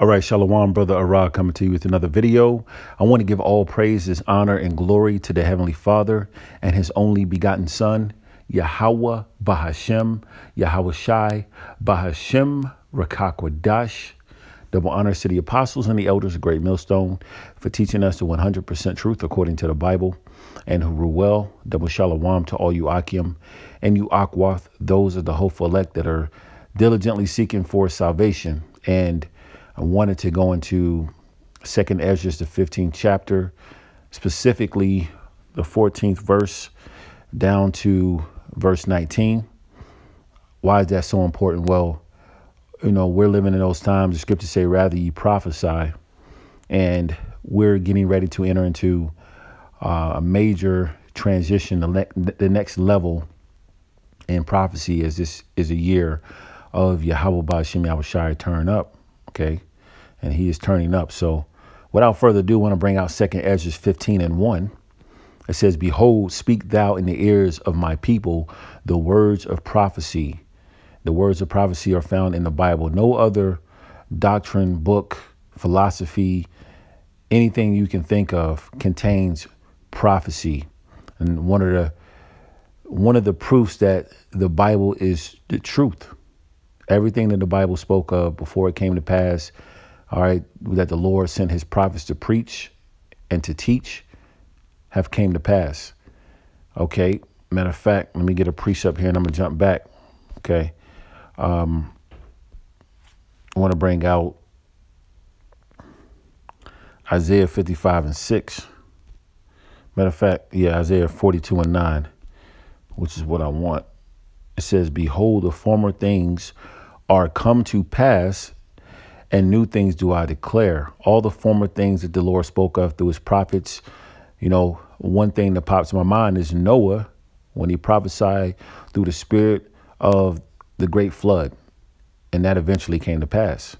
All right, Shalom, Brother Arah, coming to you with another video. I want to give all praises, honor, and glory to the Heavenly Father and His only begotten Son, Yahweh Bahashem, Yahweh Shai, Bahashem Rakakwadash. Double honor to the apostles and the elders of Great Millstone for teaching us the 100% truth according to the Bible. And Ruel, double shalom to all you Akim and you Akwath, those of the hopeful elect that are diligently seeking for salvation. And I wanted to go into Second Ezra, the 15th chapter, specifically the 14th verse down to verse 19. Why is that so important? Well, you know, we're living in those times. The scriptures say, rather ye prophesy. And we're getting ready to enter into uh, a major transition, the, the next level in prophecy as this is a year of Yahweh Bashim Yahushai turn up. Okay and he is turning up. So without further ado, I want to bring out Second Ezra 15 and 1. It says, Behold, speak thou in the ears of my people the words of prophecy. The words of prophecy are found in the Bible. No other doctrine, book, philosophy, anything you can think of contains prophecy. And one of the one of the proofs that the Bible is the truth. Everything that the Bible spoke of before it came to pass all right, that the Lord sent his prophets to preach and to teach have came to pass. Okay, matter of fact, let me get a precept here and I'm to jump back. Okay, um, I want to bring out Isaiah 55 and 6. Matter of fact, yeah, Isaiah 42 and 9, which is what I want. It says, Behold, the former things are come to pass, and new things do I declare. All the former things that the Lord spoke of through his prophets. You know, one thing that pops in my mind is Noah when he prophesied through the spirit of the great flood, and that eventually came to pass.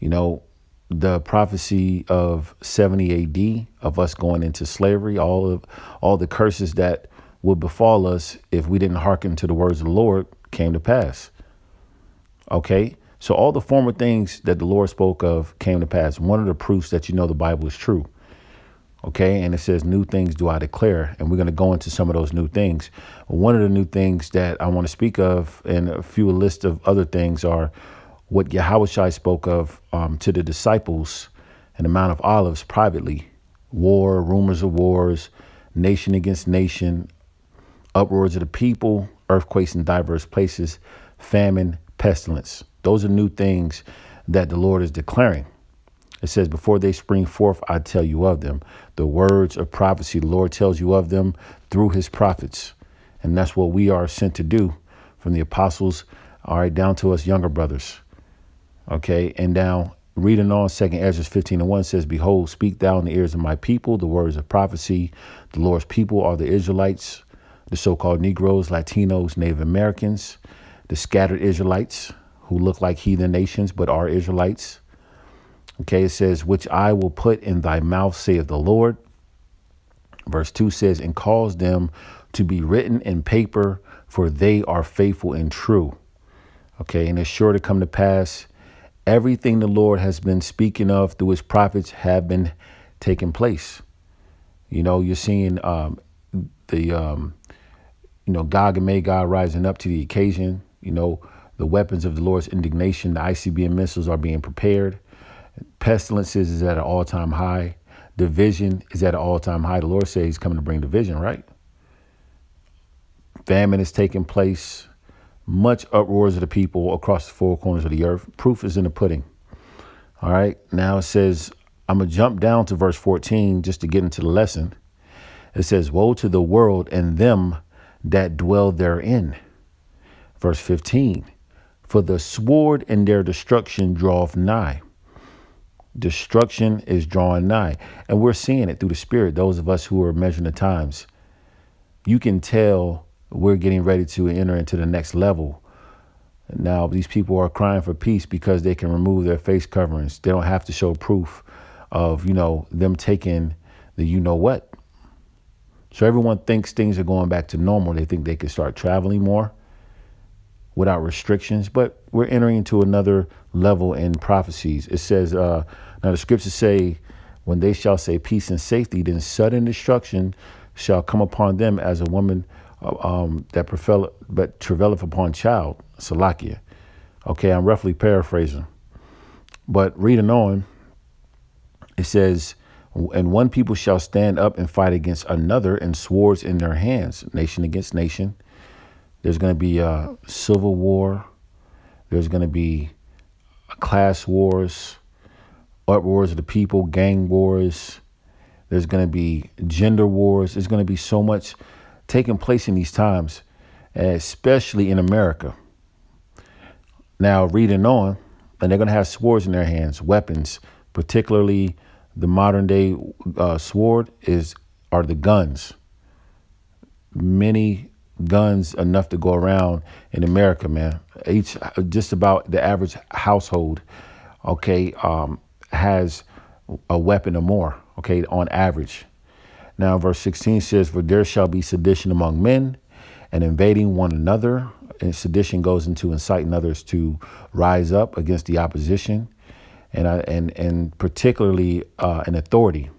You know, the prophecy of 70 AD of us going into slavery, all of all the curses that would befall us if we didn't hearken to the words of the Lord came to pass. Okay? So all the former things that the Lord spoke of came to pass. One of the proofs that you know the Bible is true. Okay, and it says, New things do I declare. And we're going to go into some of those new things. One of the new things that I want to speak of, and a few list of other things, are what Yahweh spoke of um, to the disciples and the Mount of Olives privately war, rumors of wars, nation against nation, uproars of the people, earthquakes in diverse places, famine, pestilence. Those are new things that the Lord is declaring. It says, Before they spring forth, I tell you of them. The words of prophecy, the Lord tells you of them through his prophets. And that's what we are sent to do from the apostles, all right, down to us younger brothers. Okay, and now reading on, Second Ezra 15 and 1 says, Behold, speak thou in the ears of my people the words of prophecy. The Lord's people are the Israelites, the so called Negroes, Latinos, Native Americans, the scattered Israelites, who look like heathen nations but are Israelites. Okay, it says, Which I will put in thy mouth, saith the Lord. Verse 2 says, And cause them to be written in paper, for they are faithful and true. Okay, and it's sure to come to pass. Everything the Lord has been speaking of through his prophets have been taking place. You know, you're seeing um, the, um, you know, Gog and Magog rising up to the occasion. You know, the weapons of the Lord's indignation, the ICBM missiles are being prepared. Pestilences is at an all time high. Division is at an all time high. The Lord says he's coming to bring division, right? Famine is taking place. Much uproars of the people across the four corners of the earth. Proof is in the pudding. All right. Now it says, I'm going to jump down to verse 14 just to get into the lesson. It says, Woe to the world and them that dwell therein. Verse 15 for the sword and their destruction draweth nigh. Destruction is drawing nigh. And we're seeing it through the Spirit, those of us who are measuring the times. You can tell we're getting ready to enter into the next level. Now, these people are crying for peace because they can remove their face coverings. They don't have to show proof of, you know, them taking the you know what. So everyone thinks things are going back to normal. They think they can start traveling more without restrictions, but we're entering into another level in prophecies. It says, uh, now the scriptures say, when they shall say peace and safety, then sudden destruction shall come upon them as a woman uh, um, that prevail, but travaileth upon child, Salakia. Okay, I'm roughly paraphrasing. But reading on, it says, and one people shall stand up and fight against another and swords in their hands, nation against nation. There's going to be a civil war. There's going to be class wars, uproars of the people, gang wars. There's going to be gender wars. There's going to be so much taking place in these times, especially in America. Now, reading on, and they're going to have swords in their hands, weapons, particularly the modern day uh, sword is are the guns. Many guns enough to go around in America, man. Each just about the average household, okay, um, has a weapon or more, okay, on average. Now, verse 16 says, For there shall be sedition among men and invading one another. And sedition goes into inciting others to rise up against the opposition and, I, and, and particularly uh, an authority.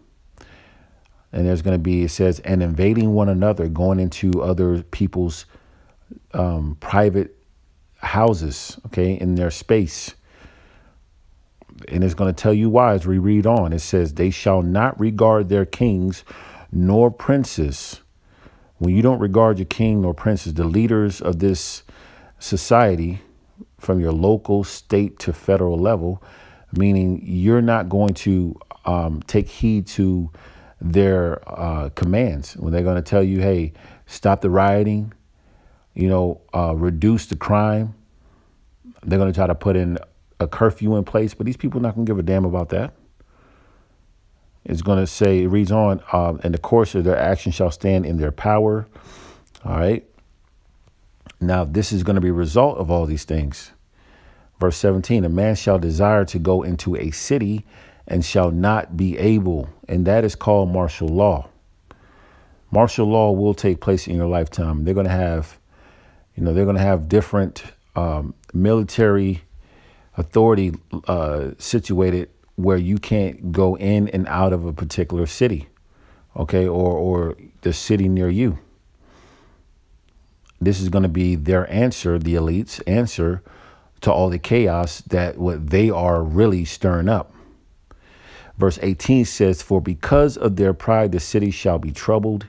And there's going to be, it says, and invading one another, going into other people's um, private houses, okay, in their space and it's going to tell you why as we read on. It says, They shall not regard their kings nor princes. When you don't regard your king nor princes, the leaders of this society, from your local, state to federal level, meaning you're not going to um, take heed to their uh, commands when they're going to tell you, hey, stop the rioting, you know, uh, reduce the crime. They're going to try to put in a curfew in place, but these people are not going to give a damn about that. It's going to say, it reads on, um, and the course of their action shall stand in their power. All right. Now, this is going to be a result of all these things. Verse 17 A man shall desire to go into a city and shall not be able, and that is called martial law. Martial law will take place in your lifetime. They're going to have, you know, they're going to have different um, military authority uh, situated where you can't go in and out of a particular city, okay, or or the city near you. This is going to be their answer, the elites' answer to all the chaos that what they are really stirring up. Verse 18 says, For because of their pride, the city shall be troubled.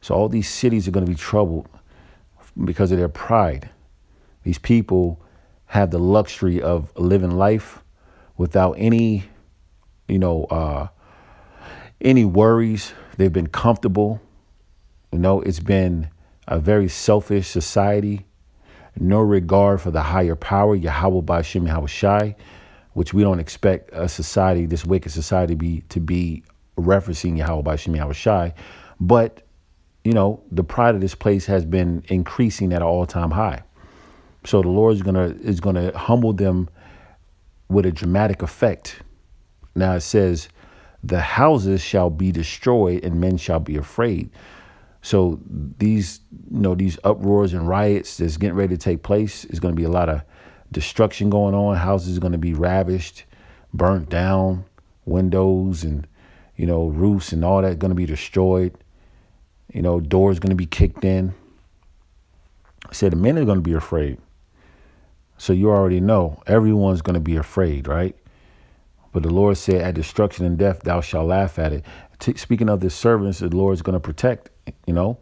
So all these cities are going to be troubled because of their pride. These people have the luxury of living life without any, you know, uh, any worries. They've been comfortable. You know, it's been a very selfish society. No regard for the higher power, Yahweh Bashim Hawashai, which we don't expect a society, this wicked society, be to be referencing Yahweh Bashim Hawashai. But, you know, the pride of this place has been increasing at an all-time high. So the Lord is gonna is gonna humble them with a dramatic effect. Now it says, the houses shall be destroyed and men shall be afraid. So these, you know, these uproars and riots that's getting ready to take place is going to be a lot of destruction going on. Houses are going to be ravished, burnt down, windows and, you know, roofs and all that going to be destroyed. You know, doors going to be kicked in. I said the men are going to be afraid. So you already know everyone's going to be afraid, right? But the Lord said, At destruction and death, thou shalt laugh at it. T- speaking of the servants, the Lord's going to protect, you know?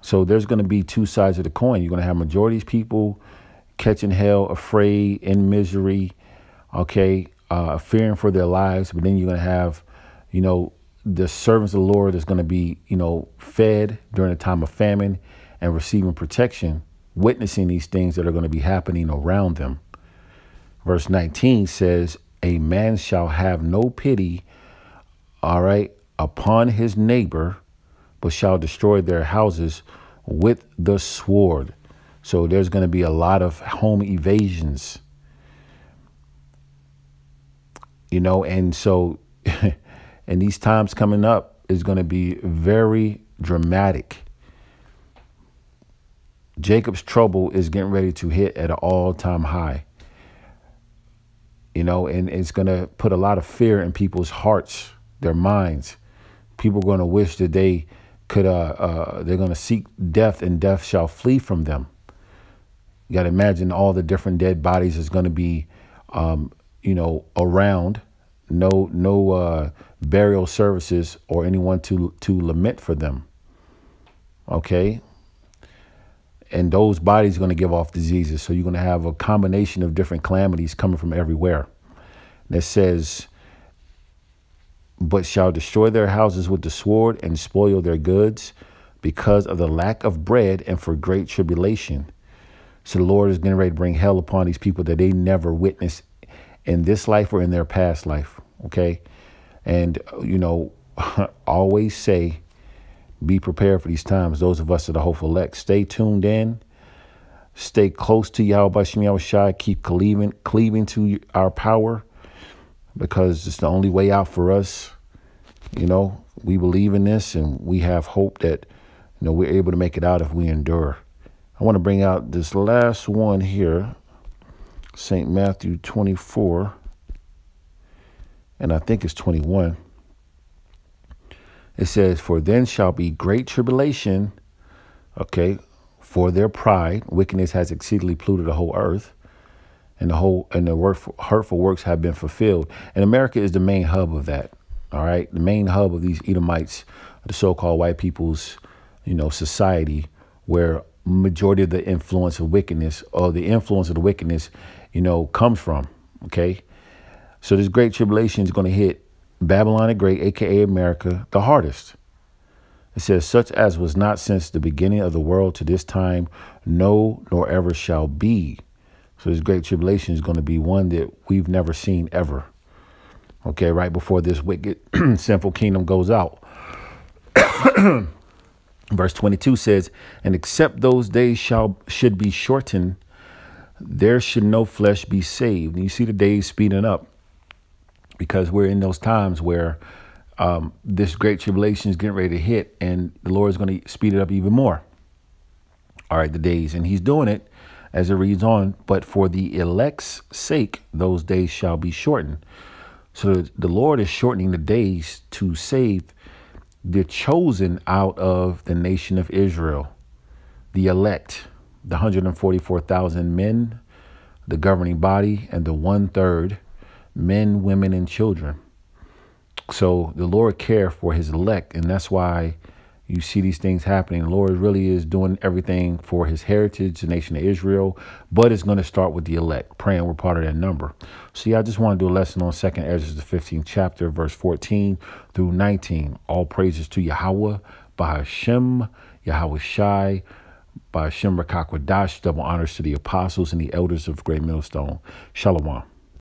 So there's going to be two sides of the coin. You're going to have majorities people catching hell, afraid, in misery, okay, uh, fearing for their lives. But then you're going to have, you know, the servants of the Lord is going to be, you know, fed during a time of famine and receiving protection witnessing these things that are going to be happening around them. Verse 19 says, A man shall have no pity, all right, upon his neighbor, but shall destroy their houses with the sword. So there's going to be a lot of home evasions. You know, and so, and these times coming up is going to be very dramatic Jacob's trouble is getting ready to hit at an all time high. You know, and it's going to put a lot of fear in people's hearts, their minds. People are going to wish that they could, uh, uh, they're going to seek death and death shall flee from them. You got to imagine all the different dead bodies is going to be, um, you know, around. No, no uh, burial services or anyone to to lament for them. Okay, and those bodies are going to give off diseases. So you're going to have a combination of different calamities coming from everywhere. That says, but shall destroy their houses with the sword and spoil their goods because of the lack of bread and for great tribulation. So the Lord is getting ready to bring hell upon these people that they never witnessed in this life or in their past life. Okay. And, you know, always say, be prepared for these times. Those of us that are hopeful elect, stay tuned in. Stay close to Yahweh Shem Shai. Keep cleaving, cleaving to our power because it's the only way out for us. You know, we believe in this and we have hope that, you know, we're able to make it out if we endure. I want to bring out this last one here, St. Matthew 24, and I think it's 21. It says, For then shall be great tribulation, okay, for their pride. Wickedness has exceedingly polluted the whole earth, and the whole and the work, hurtful works have been fulfilled. And America is the main hub of that. All right, the main hub of these Edomites, the so-called white people's, you know, society, where majority of the influence of wickedness or the influence of the wickedness, you know, comes from. Okay, so this great tribulation is going to hit Babylon the Great, aka America, the hardest. It says, such as was not since the beginning of the world to this time, no, nor ever shall be. So this great tribulation is going to be one that we've never seen ever. Okay, right before this wicked, sinful kingdom goes out. Verse 22 says, And except those days shall should be shortened, there should no flesh be saved. And you see the days speeding up because we're in those times where um, this great tribulation is getting ready to hit, and the Lord is going to speed it up even more. All right, the days, and He's doing it as it reads on. But for the elect's sake, those days shall be shortened. So the Lord is shortening the days to save the chosen out of the nation of Israel, the elect, the 144,000 men, the governing body, and the one third men, women, and children. So the Lord cared for his elect, and that's why you see these things happening. The Lord really is doing everything for his heritage, the nation of Israel, but it's going to start with the elect, praying we're part of that number. See, I just want to do a lesson on 2nd Ezra, the 15th chapter, verse 14 through 19. All praises to Yahweh, Bahashem, Yahweh Shai, Bahashem Rakakwadash, double honors to the apostles and the elders of Great Millstone. Shalom.